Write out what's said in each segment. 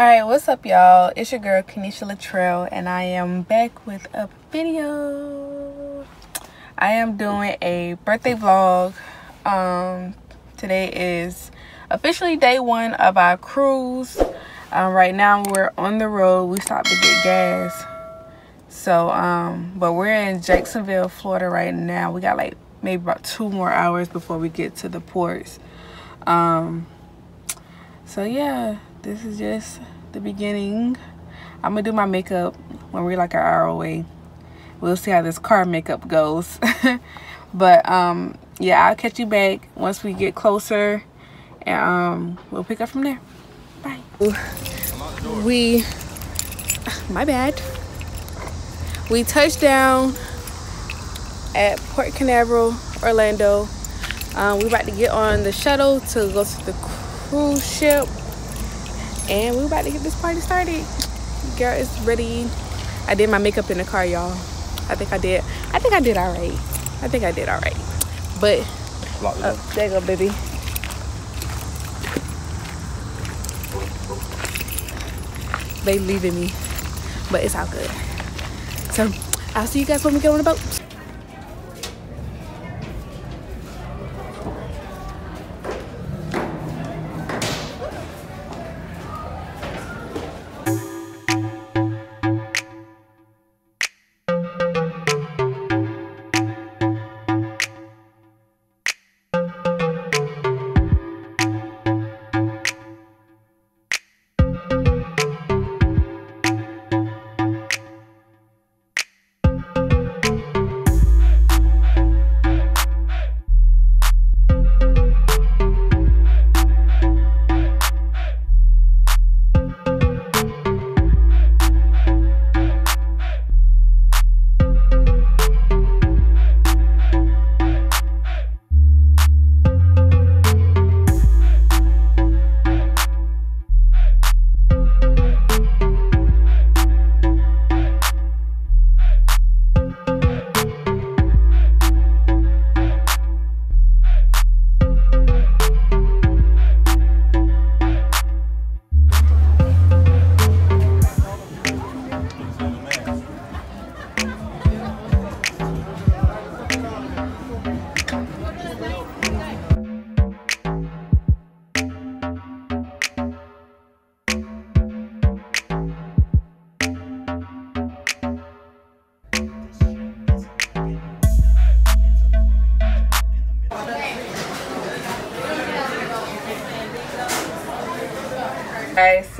Alright, what's up y'all? It's your girl Kenisha Latrell and I am back with a video. I am doing a birthday vlog. Um, today is officially day one of our cruise. Um, right now we're on the road. We stopped to get gas. So, um, but we're in Jacksonville, Florida right now. We got like maybe about two more hours before we get to the ports. Um, so yeah this is just the beginning i'm gonna do my makeup when we're like an hour away. We'll see how this car makeup goes. But um yeah i'll catch you back once we get closer and um we'll pick up from there. Bye. We my bad. We touched down at port canaveral orlando. Um, we're about to get on the shuttle to go to the cruise ship and we're about to get this party started. Girl it's ready. I did my makeup in the car y'all. I think i did. I think i did all right. I think i did all right. But uh, there you go baby. They leaving me but it's all good. So i'll see you guys when we get on the boat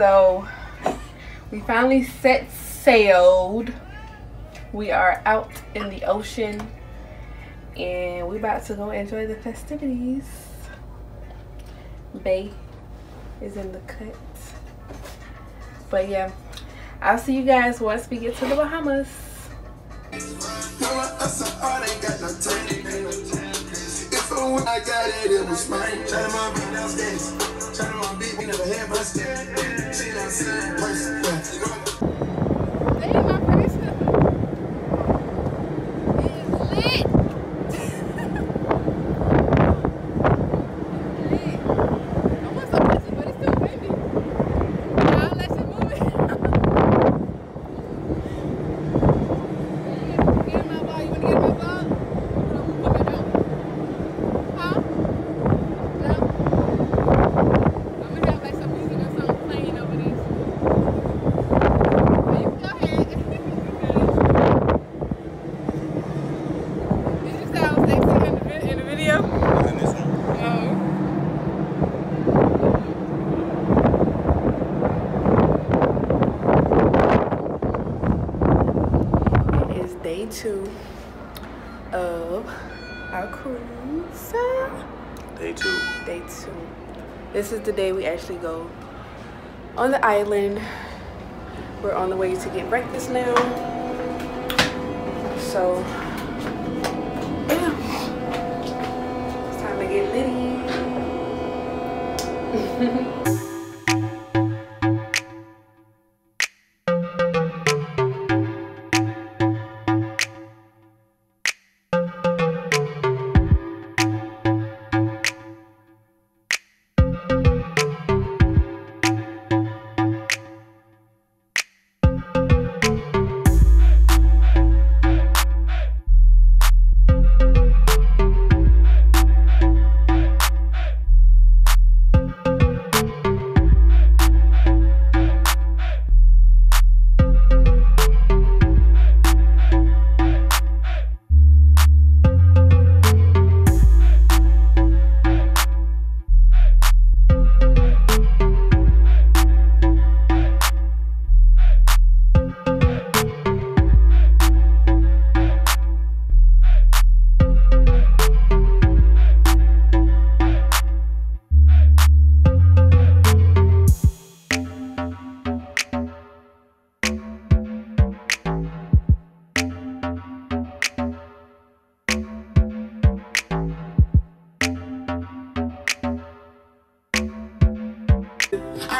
so we finally set sailed. We are out in the ocean and we're about to go enjoy the festivities. Bay is in the cut. But yeah i'll see you guys once we get to the bahamas got it, it was mine. Trying my bring downstairs. Trying my beat, we never had my step. She not saying person. Two of uh, our cruise. Day two. Day two. This is the day we actually go on the island. We're on the way to get breakfast now. So, yeah. It's time to get litty.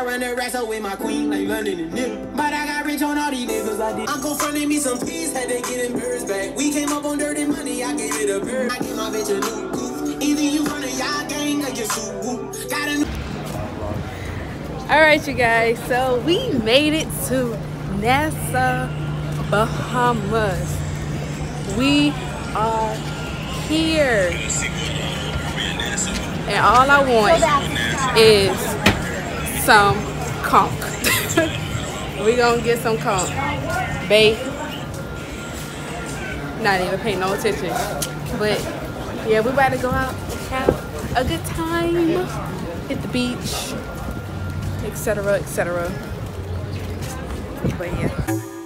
run the racks up with my queen like London and Nip. But I got rich on all these niggas I did. Uncle fronted me some peas, had to get them birds back. We came up on dirty money, I gave it a bird. I gave my bitch a new coupe. Either you run a y'all gang or you soup whoop. Got a all right you guys so we made it to nassau bahamas we are here and all i want is some conch. We gonna get some conch. Babe not even paying no attention. But yeah we about to go out and have a good time. Hit the beach etc etc but yeah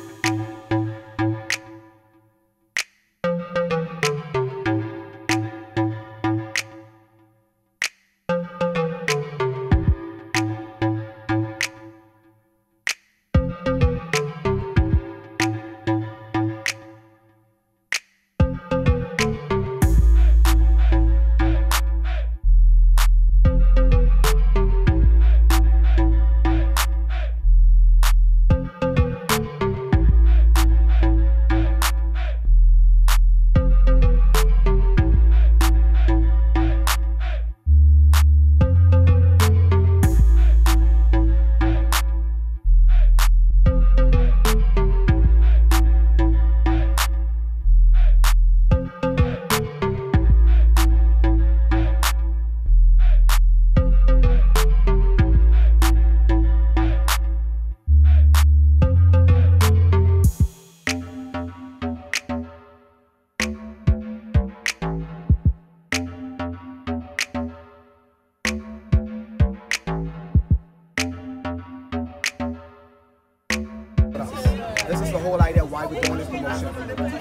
This is the whole idea why we're doing this promotion.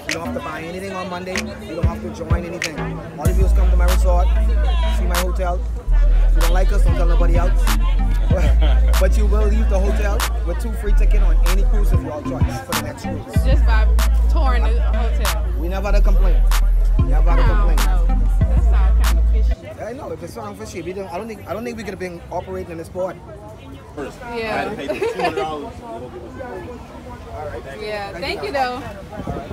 You don't have to buy anything on Monday. You don't have to join anything. All of you come to my resort, see my hotel. If you don't like us, don't tell nobody else. but you will leave the hotel with two free tickets on any cruise if you all join for the next cruise. just by touring the hotel We never had a complaint. Never had a complaint. That sounds kind of fishy. I know if it's something fishy, we don't. I don't think. I don't think we could have been operating in this sport. First, I Yeah. had to pay two hundred dollars. Yeah, thank you though.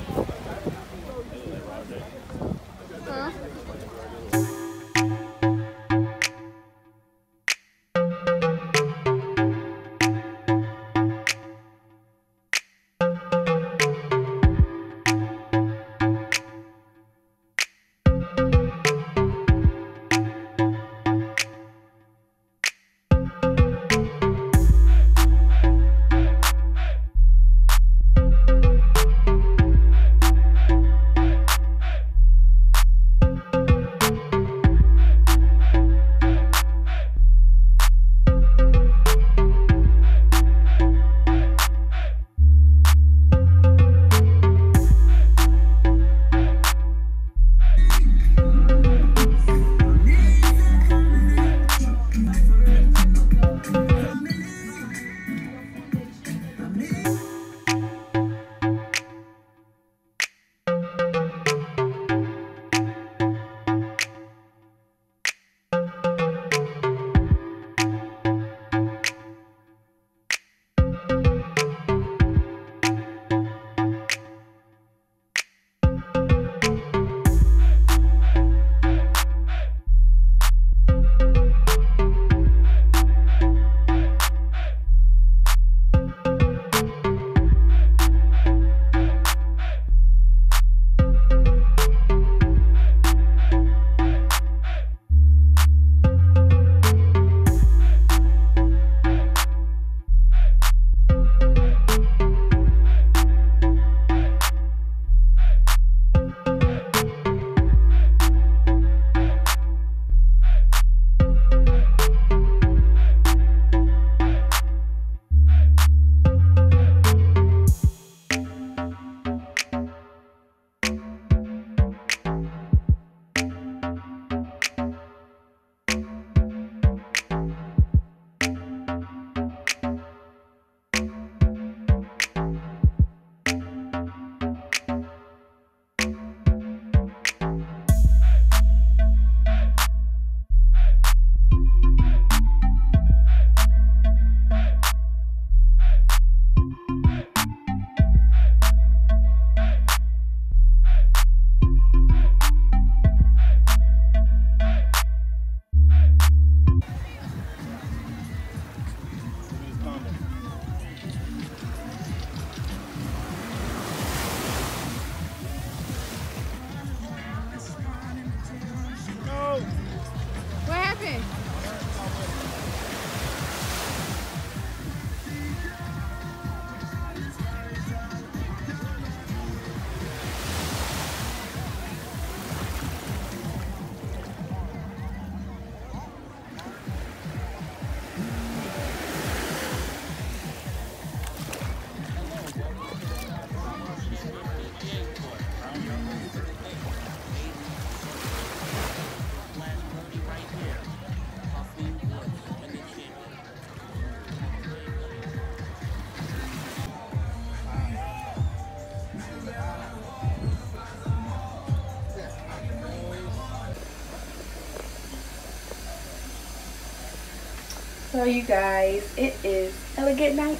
So you guys, it is elegant night.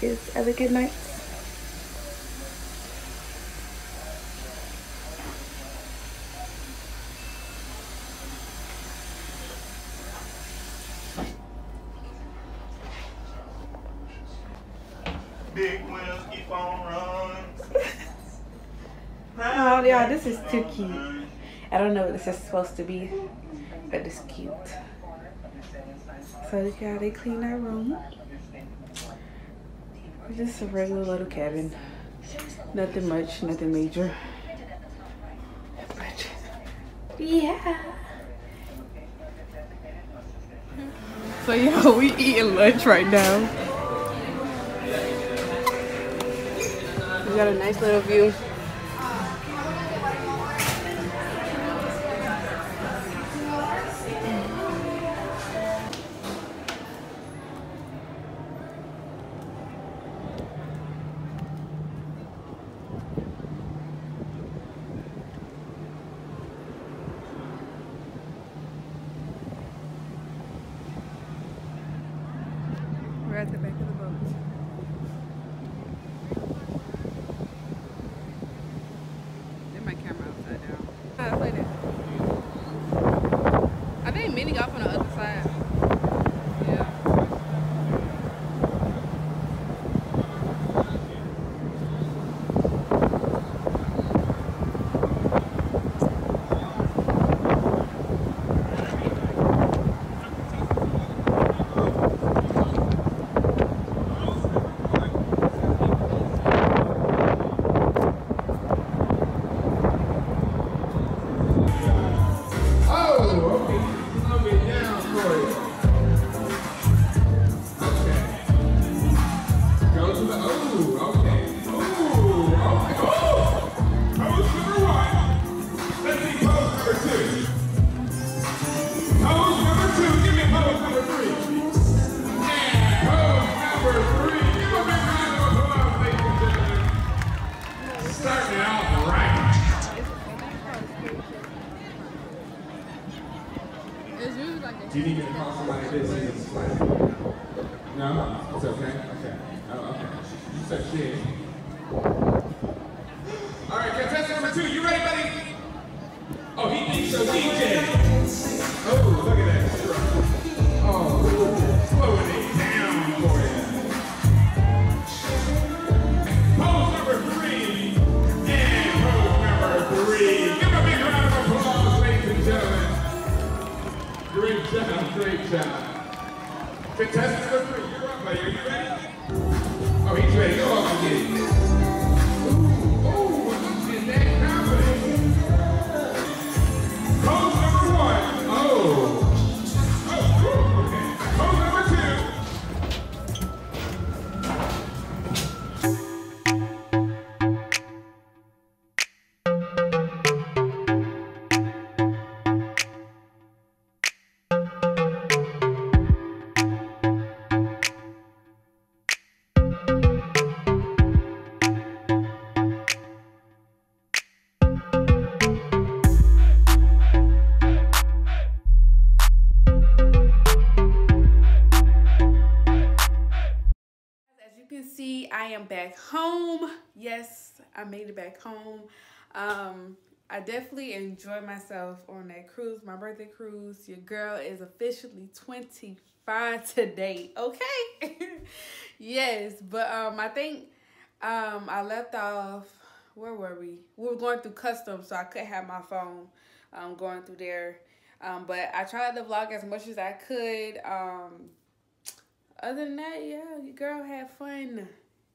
It's elegant night. Big wheels keep on running. Oh, y'all, this is too cute. I don't know what this is supposed to be, but it's cute. So how they clean our room. Just a regular little cabin. Nothing much, nothing major. But yeah. So y'all, we eating lunch right now. We got a nice little view. Back home. Yes, I made it back home. Um, I definitely enjoyed myself on that cruise, my birthday cruise. Your girl is officially 25 today. Okay. yes, but um I think um I left off where were we? We were going through customs, so I couldn't have my phone um going through there. Um, but I tried to vlog as much as I could. Um, other than that, yeah, your girl had fun.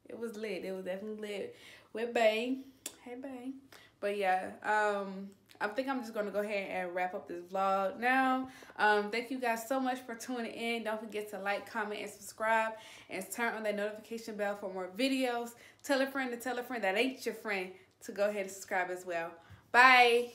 It was lit. It was definitely lit with Bang. Hey Bang. But yeah, um, I think I'm just gonna go ahead and wrap up this vlog now. Um, thank you guys so much for tuning in. Don't forget to like, comment, and subscribe, and turn on that notification bell for more videos. Tell a friend to tell a friend that ain't your friend to go ahead and subscribe as well. Bye.